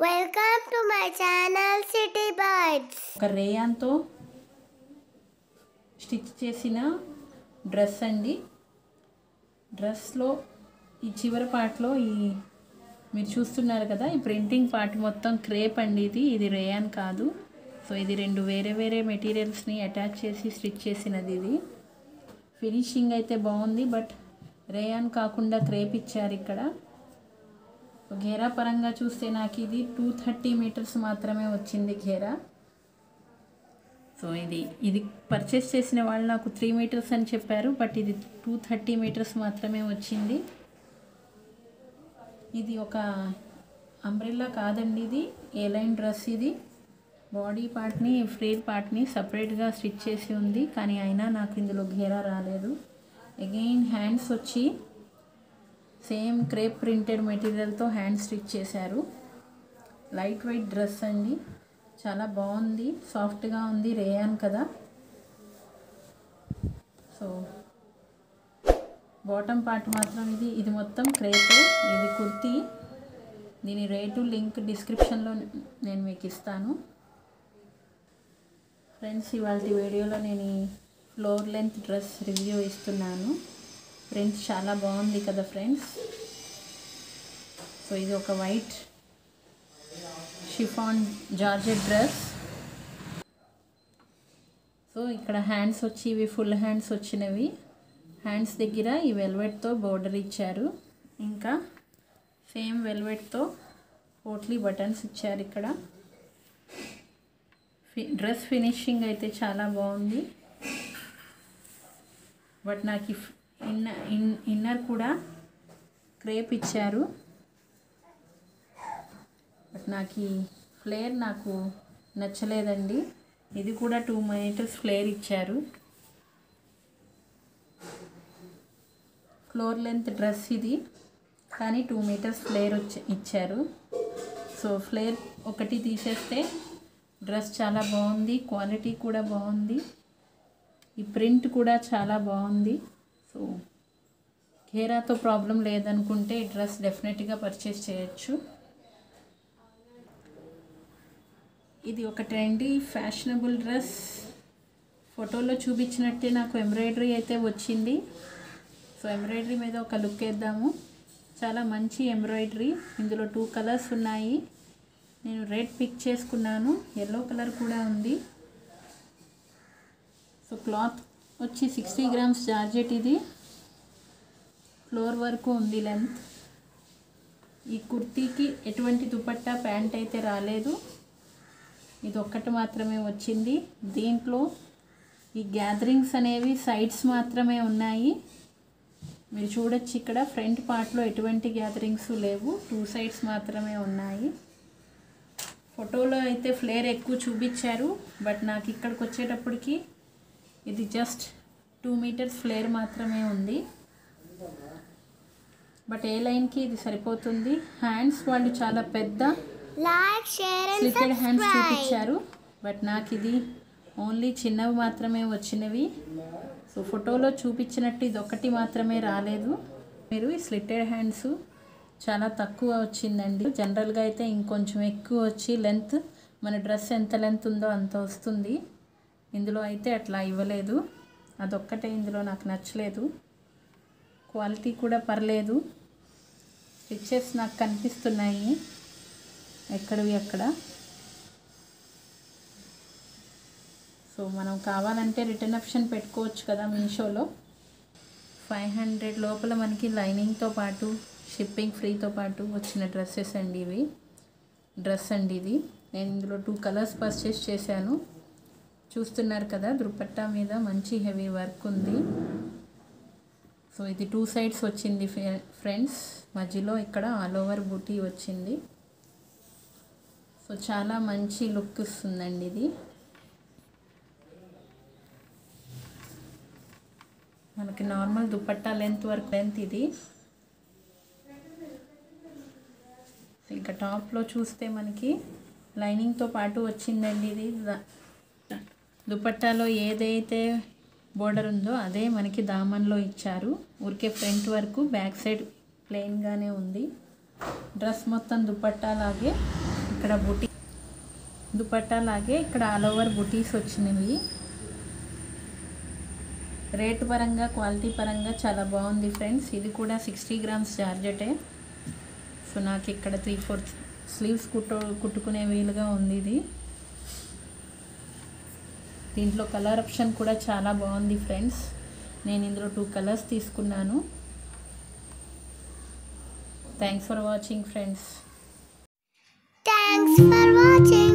Welcome to my channel city birds ఒక రేయాన్తో stitch చేసిన డ్రెస్ అండి. డ్రెస్లో ఈ చివరి పార్ట్లో ఈ మీరు చూస్తున్నారు కదా ఈ ప్రింటింగ్ పార్ట్ మొత్తం క్రేప్ అండి ఇది. ఇది రేయాన్ కాదు. సో ఇది రెండు వేరే వేరే మెటీరియల్స్ని అటాచ్ చేసి స్టిచ్ చేసినది ఇది. ఫినిషింగ్ అయితే బాగుంది బట్ రేయాన్ కాకుండా క్రేప్ ఇచ్చారు ఇక్కడ. ఘేరా పరంగా చూస్తే నాకు ఇది టూ థర్టీ మీటర్స్ మాత్రమే వచ్చింది ఘేరా సో ఇది ఇది పర్చేస్ చేసిన వాళ్ళు నాకు త్రీ మీటర్స్ అని చెప్పారు బట్ ఇది టూ థర్టీ మీటర్స్ మాత్రమే వచ్చింది. ఇది ఒక అంబ్రెల్లా కాదండి ఇది ఏలైన్ డ్రెస్ ఇది. బాడీ పార్ట్ని ఫ్రీ పార్ట్ని సపరేట్గా స్టిచ్ చేసి ఉంది కానీ అయినా నాకు ఇందులో ఘేరా రాలేదు. అగైన్ హ్యాండ్స్ వచ్చి సేమ్ క్రేప్ ప్రింటెడ్ మెటీరియల్తో హ్యాండ్ స్టిచ్ చేశారు. లైట్ వెయిట్ డ్రెస్ అండి. చాలా బాగుంది. సాఫ్ట్గా ఉంది రేయాన్ కదా. సో బాటమ్ పార్ట్ మాత్రం ఇది. ఇది మొత్తం క్రేపే. ఇది కుర్తీ. దీని రేటు లింక్ డిస్క్రిప్షన్లో నేను మీకు ఇస్తాను. ఫ్రెండ్స్ ఇవాళ వీడియోలో నేను ఫ్లోర్ లెంత్ డ్రెస్ రివ్యూ ఇస్తున్నాను. ప్రింట్ చాలా బాగుంది కదా ఫ్రెండ్స్ సో ఇది ఒక white chiffon georgette dress so ఇక్కడ హ్యాండ్స్ వచ్చి ఇవి ఫుల్ హ్యాండ్స్ వచ్చినవి. హ్యాండ్స్ దగ్గర ఈ వెల్వెట్తో బోర్డర్ ఇచ్చారు. ఇంకా సేమ్ వెల్వెట్తో పోట్లీ బటన్స్ ఇచ్చారు ఇక్కడ. ఫి- డ్రెస్ ఫినిషింగ్ అయితే చాలా బాగుంది. బట్ నాకు ఇన్నర్ ఇన్ ఇన్నర్ కూడా క్రేప్ ఇచ్చారు. బట్ నాకు ఈ ఫ్లేర్ నాకు నచ్చలేదండి. ఇది కూడా టూ మీటర్స్ ఫ్లేర్ ఇచ్చారు. ఫ్లోర్ లెంత్ డ్రెస్ ఇది. కానీ టూ మీటర్స్ ఫ్లేర్ ఇచ్చారు. సో ఫ్లేర్ ఒకటి తీసేస్తే డ్రెస్ చాలా బాగుంది. క్వాలిటీ కూడా బాగుంది. ఈ ప్రింట్ కూడా చాలా బాగుంది. సో ఘేరాతో ప్రాబ్లం లేదనుకుంటే ఈ డ్రెస్ డెఫినెట్గా పర్చేస్ చేయొచ్చు. ఇది ఒక ట్రెండీ ఫ్యాషనబుల్ డ్రెస్ ఫోటోలో చూపించినట్టే నాకు ఎంబ్రాయిడరీ అయితే వచ్చింది. సో ఎంబ్రాయిడరీ మీద ఒక లుక్ వేద్దాము. చాలా మంచి ఎంబ్రాయిడరీ ఇందులో టూ కలర్స్ ఉన్నాయి. నేను రెడ్ పిక్ చేసుకున్నాను. ఎల్లో కలర్ కూడా ఉంది. సో క్లాత్ వచ్చి సిక్స్టీ గ్రామ్స్ జార్జెట్ ఇది. ఫ్లోర్ వరకు ఉంది లెంత్. ఈ కుర్తీకి ఎటువంటి దుపట్టా ప్యాంట్ అయితే రాలేదు. ఇది ఒక్కటి మాత్రమే వచ్చింది. దీంట్లో ఈ గ్యాదరింగ్స్ అనేవి సైడ్స్ మాత్రమే ఉన్నాయి. మీరు చూడొచ్చు ఇక్కడ ఫ్రంట్ పార్ట్లో ఎటువంటి గ్యాదరింగ్స్ లేవు. టూ సైడ్స్ మాత్రమే ఉన్నాయి. ఫోటోలో అయితే ఫ్లేర్ ఎక్కువ చూపించారు బట్ నాకు ఇక్కడికి వచ్చేటప్పటికి ఇది జస్ట్ టూ మీటర్స్ ఫ్లేర్ మాత్రమే ఉంది. బట్ ఏ లైన్కి ఇది సరిపోతుంది? హ్యాండ్స్ వాళ్ళు చాలా పెద్ద స్లిటెడ్ హ్యాండ్స్. చూపించారు. బట్ నాకు ఇది ఓన్లీ చిన్నవి మాత్రమే వచ్చినవి. సో ఫోటోలో చూపించినట్టు ఇది ఒక్కటి మాత్రమే రాలేదు. మీరు ఈ స్లిటెడ్ హ్యాండ్స్ చాలా తక్కువ వచ్చిందండి. జనరల్గా అయితే ఇంకొంచెం ఎక్కువ వచ్చి లెంత్ మన డ్రెస్ ఎంత లెంత్ ఉందో అంత వస్తుంది. ఇందులో అయితే అట్లా ఇవ్వలేదు. అదొక్కటే ఇందులో నాకు నచ్చలేదు. క్వాలిటీ కూడా పర్లేదు. పిక్చర్స్ నాకు కనిపిస్తున్నాయి. ఎక్కడివి అక్కడ? సో మనం కావాలంటే రిటర్న్ ఆప్షన్ పెట్టుకోవచ్చు కదా మీషోలో. ఫైవ్ హండ్రెడ్ లోపల మనకి లైనింగ్తో పాటు షిప్పింగ్ ఫ్రీతో పాటు వచ్చిన డ్రెస్సెస్ అండి ఇవి. డ్రెస్ అండి ఇది. నేను ఇందులో టూ కలర్స్ పర్చేస్ చేశాను. చూస్తున్నారు కదా దుప్పట్టా మీద మంచి హెవీ వర్క్ ఉంది. సో ఇది టూ సైడ్స్ వచ్చింది ఫ్రెండ్స్. మధ్యలో ఇక్కడ ఆల్ ఓవర్ బూటీ వచ్చింది. సో చాలా మంచి లుక్ ఇస్తుందండి ఇది. మనకి normal dupatta length work length ఇది. ఇంకా టాప్లో చూస్తే మనకి లైనింగ్తో పాటు వచ్చిందండి ఇది. ద- దుపట్టాలో ఏదైతే బోర్డర్ ఉందో అదే మనకి దామన్లో ఇచ్చారు. ఊరికే ఫ్రంట్ వరకు బ్యాక్ సైడ్ ప్లెయిన్గానే ఉంది. డ్రెస్ మొత్తం దుపట్టాలాగే ఇక్కడ బుటీ దుపట్టాలాగే ఇక్కడ ఆల్ ఓవర్ బుటీస్ వచ్చినవి. రేట్ పరంగా క్వాలిటీ పరంగా చాలా బాగుంది ఫ్రెండ్స్ ఇది కూడా సిక్స్టీ గ్రామ్స్ జార్జెటే సో నాకు ఇక్కడ త్రీ ఫోర్ స్లీవ్స్ కుట్టు కుట్టుకునే వీలుగా ఉంది ఇది. దీంట్లో కలర్ ఆప్షన్ కూడా చాలా బాగుంది ఫ్రెండ్స్. నేను ఇందులో టూ కలర్స్ తీసుకున్నాను. Thanks for watching friends thanks for watching